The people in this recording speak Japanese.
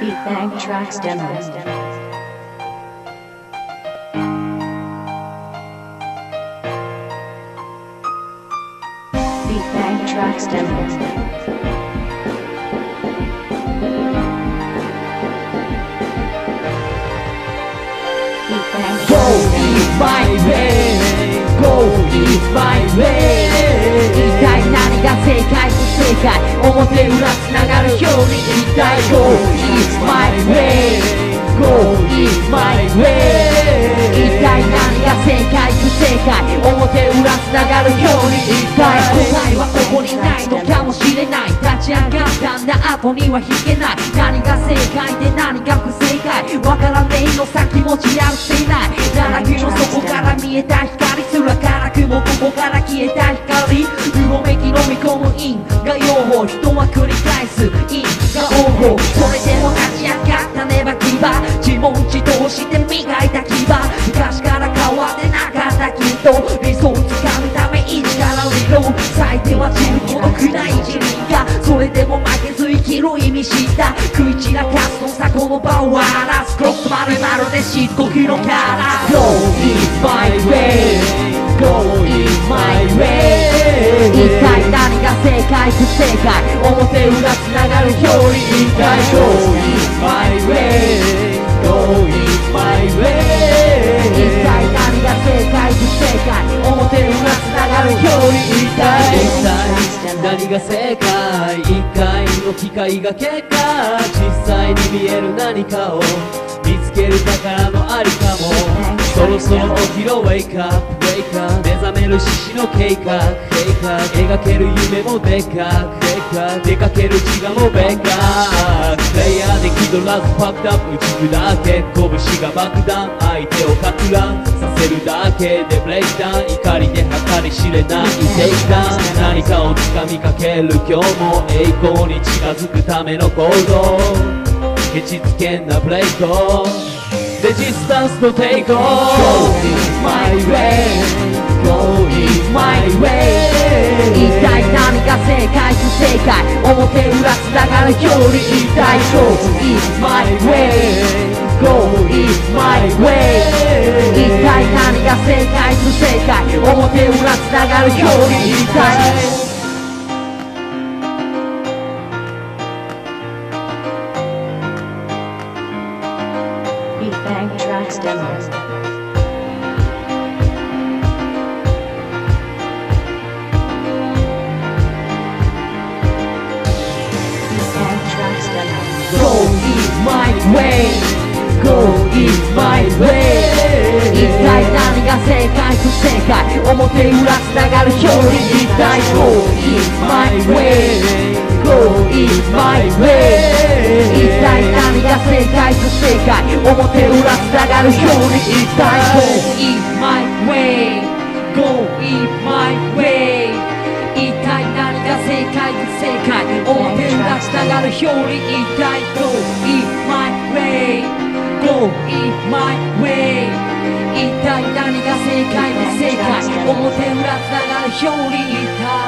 Beat Beatbang Tracks Demo. Beatbang Tracks Demo. Beatbang my baby. ように言いたい Go is my way Go is my way 一体何が正解不正解。表裏つながるように言いたい答えはここにないのかもしれない。立ち上がったんだ。後には引けない何が正解で何が不正解わからねえのさ気持ちやるせない奈落の底から見えた光すら辛くもここからが応募それでも立ち上がったねば牙自問自答して磨いた牙昔から変わってなかったきっと理想をつかむため一から理論最低は散る孤独な一輪がそれでも負けず生きる意味知った。食い散らかすのさこの場を荒らす。クロスまるまるで漆黒のキャラ Go is my way が正解不正解表裏つながるように言いたい Go is my way Go is my way 一体何が正解不正解表裏つながるように言いたい一体何が正解一回の機会が結果実際に見える何かをける宝のありかも。そろそろ起きろ Wake up Wake up 目覚める獅子の計画計画描ける夢もでか。くでか。出かける自我もべか。プレイヤーで気取らずパックアップ軸だけ。拳が爆弾。相手をかく乱させるだけで。ブレイクダウン。怒りで計り知れない。テイクダウン何かを掴みかける。今日も栄光に近づくための行動。ケチつけんなブレイクレジスタンスとテイク。オフ Go is my way Go is my way 一体何が正解不正解。表裏つながるように言いたい Go is my way Go is my way 一体何が正解不正解。表裏つながるように言いたい Beat Bang Tracks Demo. Beat Bang Tracks Demo. Go is my way Go is my way 一体何が正解不正解表裏つながるように言いたい Go is my way Go is my way が正解不正解表裏つながるように言いたい Go is my way Go is my way 一体何が正解不正解表裏つながるように言いたい Go is my way Go is my way 一体何が正解不正解表裏つながるように言いたい